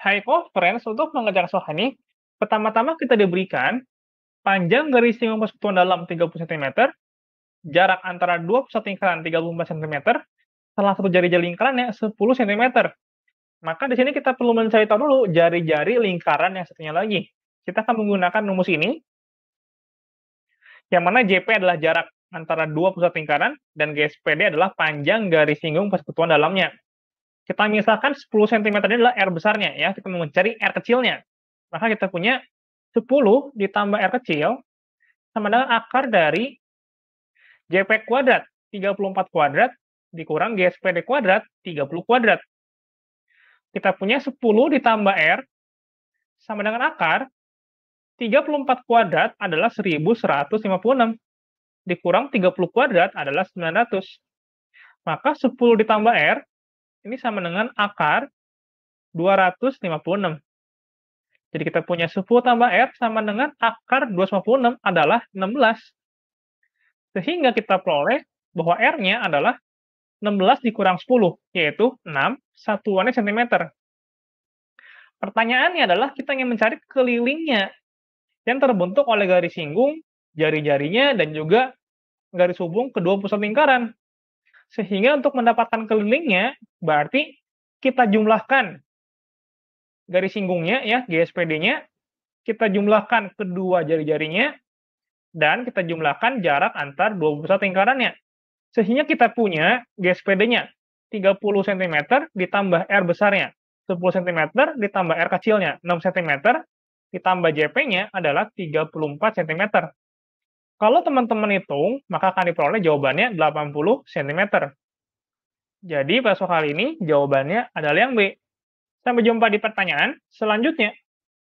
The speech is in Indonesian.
High conference untuk mengejar soal ini, pertama-tama kita diberikan panjang garis singgung persekutuan dalam 30 cm, jarak antara dua pusat lingkaran 34 cm, salah satu jari-jari lingkarannya 10 cm. Maka di sini kita perlu mencari tahu dulu jari-jari lingkaran yang satunya lagi. Kita akan menggunakan rumus ini, yang mana JP adalah jarak antara dua pusat lingkaran, dan GSPD adalah panjang garis singgung persekutuan dalamnya. Kita misalkan 10 cm ini adalah R besarnya, ya. Kita mencari R kecilnya. Maka kita punya 10 ditambah R kecil, sama dengan akar dari JP kuadrat, 34 kuadrat, dikurang GSPD kuadrat, 30 kuadrat kita punya 10 ditambah R sama dengan akar 34 kuadrat adalah 1156 dikurang 30 kuadrat adalah 900. Maka 10 ditambah R ini sama dengan akar 256. Jadi kita punya 10 tambah R sama dengan akar 256 adalah 16. Sehingga kita peroleh bahwa R-nya adalah 16 dikurang 10, yaitu 6, satuannya cm. Pertanyaannya adalah kita ingin mencari kelilingnya yang terbentuk oleh garis singgung, jari-jarinya, dan juga garis hubung kedua pusat lingkaran. Sehingga untuk mendapatkan kelilingnya, berarti kita jumlahkan garis singgungnya, ya GSPD-nya, kita jumlahkan kedua jari-jarinya, dan kita jumlahkan jarak antar dua pusat lingkarannya. Sehingga kita punya GSPD-nya 30 cm ditambah R besarnya, 10 cm ditambah R kecilnya, 6 cm, ditambah JP-nya adalah 34 cm. Kalau teman-teman hitung, maka akan diperoleh jawabannya 80 cm. Jadi pada soal ini, jawabannya adalah yang B. Sampai jumpa di pertanyaan selanjutnya.